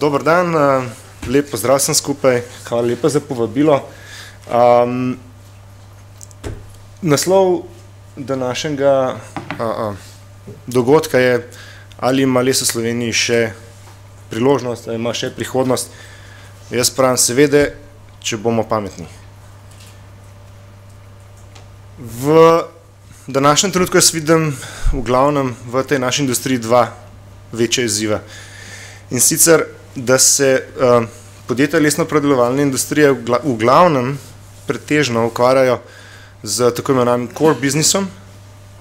dober dan, uh, lep pozdrav sem skupaj, hvala lepa za povabilo. Um, naslov današnjega uh, uh, dogodka je, ali ima les v Sloveniji še priložnost, ali ima še prihodnost. Jaz pravim, seveda, če bomo pametni. V današnjem trenutku jaz vidim v glavnem v tej naši industriji dva večja izziva. In sicer, da se uh, podjetja lesno-predelovalne industrije v, gla v glavnem pretežno ukvarjajo z tako imenovanim core businessom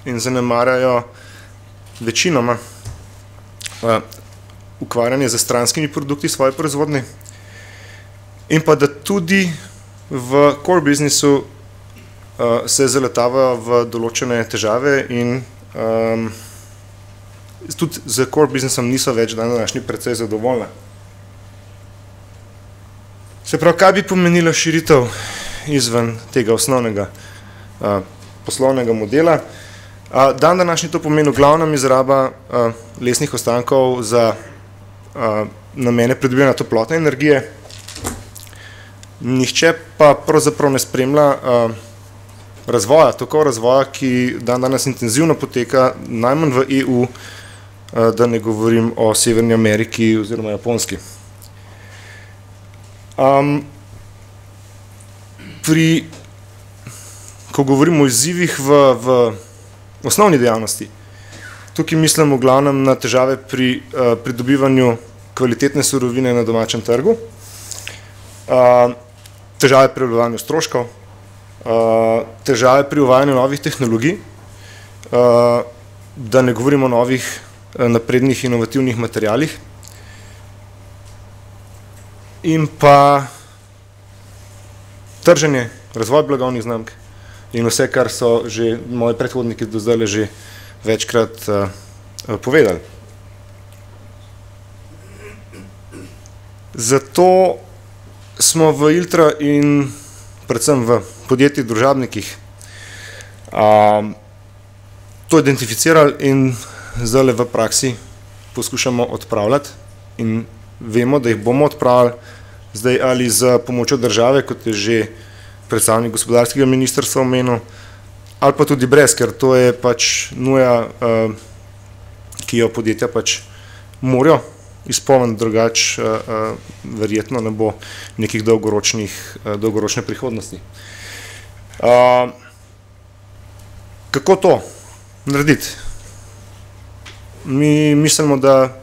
in zanemarjajo večinoma uh, ukvarjanje z stranskimi produkti svoje proizvodne in pa da tudi v core businessu uh, se zaletavajo v določene težave in um, tudi z core businessom niso več dan današnji precej zadovoljni. Se pravi, kaj bi pomenila širitev izven tega osnovnega a, poslovnega modela? A, dan današnji to pomeni v glavnem izraba a, lesnih ostankov za a, namene pridobivanja toplotne energije. Nihče pa pravzaprav ne spremlja a, razvoja, tako razvoja, ki dan danes intenzivno poteka najmanj v EU, Eh, da ne govorim o Severni Ameriki oziroma Japonski. Um, pri, ko govorimo o izzivih v, v osnovni dejavnosti, tukaj mislim v glavnem na težave pri uh, pridobivanju kvalitetne surovine na domačem trgu, uh, težave pri obvladanju stroškov, uh, težave pri uvajanju novih tehnologij, uh, da ne govorimo o novih Eh, naprednih inovativnih materijalih in pa trženje, razvoj blagovnih znamk in vse, kar so že moji predhodniki do zdaj že večkrat uh, povedali. Zato smo v Iltra in predvsem v podjetjih družabnikih um, to identificirali in zdaj v praksi poskušamo odpravljati in vemo, da jih bomo odpravili zdaj ali z pomočjo države, kot je že predstavnik gospodarskega ministrstva omenil, ali pa tudi brez, ker to je pač nuja, uh, ki jo podjetja pač morajo izpolniti, drugač uh, uh, verjetno ne bo nekih dolgoročnih, dolgoročne prihodnosti. Kako to narediti? mi mislimo, da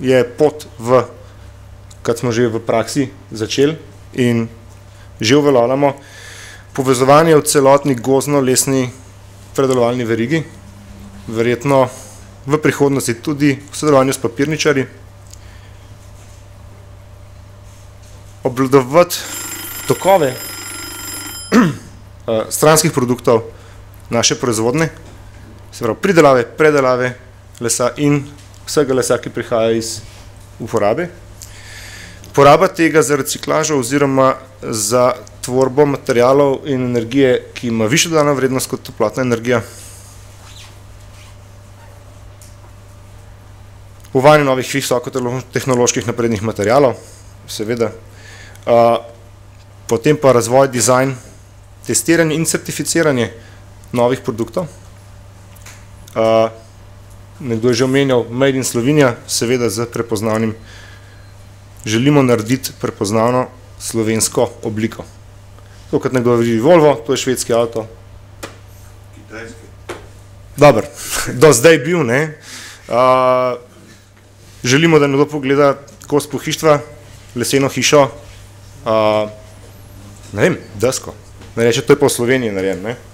je pot v, kad smo že v praksi začeli in že uveljavljamo, povezovanje v celotni gozno-lesni predelovalni verigi, verjetno v prihodnosti tudi v sodelovanju s papirničari, obvladovati tokove eh, stranskih produktov naše proizvodne, se pravi pridelave, predelave, lesa in vsega lesa, ki prihaja iz uporabe. Poraba tega za reciklažo oziroma za tvorbo materijalov in energije, ki ima višjo dodano vrednost kot toplotna energija. Uvajanje novih visokotehnoloških naprednih materijalov, seveda. Potem pa razvoj, dizajn, testiranje in certificiranje novih produktov nekdo je že omenjal Made in Slovenija, seveda z prepoznavnim, želimo narediti prepoznavno slovensko obliko. To, kot nekdo vidi Volvo, to je švedski avto. Kitajski. Dobar, do zdaj bil, ne. Uh, želimo, da nekdo pogleda kos pohištva, leseno hišo, uh, ne vem, desko. Ne reče, to je pa v Sloveniji narejen, ne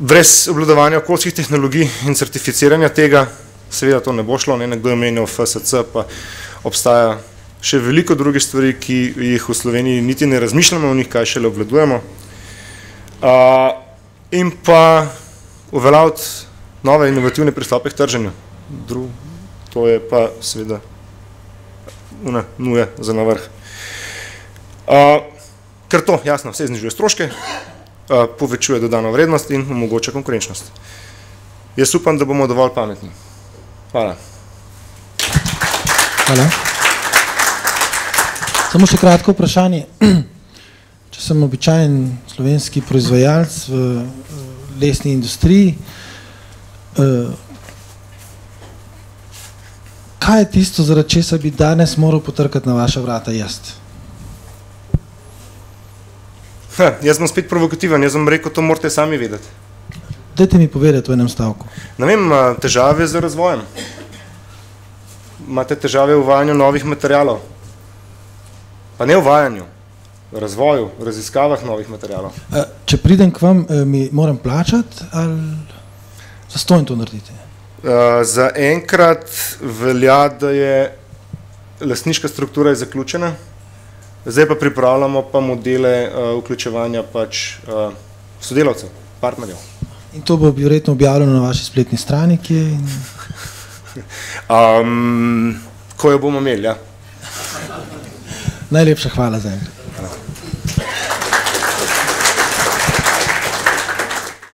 brez obladovanja okoljskih tehnologij in certificiranja tega, seveda to ne bo šlo, ne nekdo je menil FSC, pa obstaja še veliko drugih stvari, ki jih v Sloveniji niti ne razmišljamo o njih, kaj šele obvladujemo. Uh, in pa uveljaviti nove inovativne pristope k trženju. Dru, to je pa seveda una, nuje za navrh. Uh, ker to, jasno, vse znižuje stroške, povečuje dodano vrednost in omogoča konkurenčnost. Jaz upam, da bomo dovolj pametni. Hvala. Hvala. Samo še kratko vprašanje. Če sem običajen slovenski proizvajalec v lesni industriji, eh, kaj je tisto, zaradi česa bi danes moral potrkati na vaša vrata jaz? Ha, jaz sem spet provokativen, jaz sem rekel, to morate sami vedeti. Dajte mi povedati v enem stavku. Ne vem, težave z razvojem. Imate težave v uvajanju novih materijalov. Pa ne v uvajanju, v razvoju, v raziskavah novih materijalov. Eh, Če pridem k vam, eh, mi moram plačati ali zastojno to naredite? Uh, za enkrat velja, da je lastniška struktura je zaključena, zdaj pa pripravljamo pa modele uh, vključevanja pač uh, sodelavcev, partnerjev. In to bo verjetno objavljeno na vaši spletni strani, ki je. In... Um, ko jo bomo imeli, ja. Najlepša hvala za enkrat.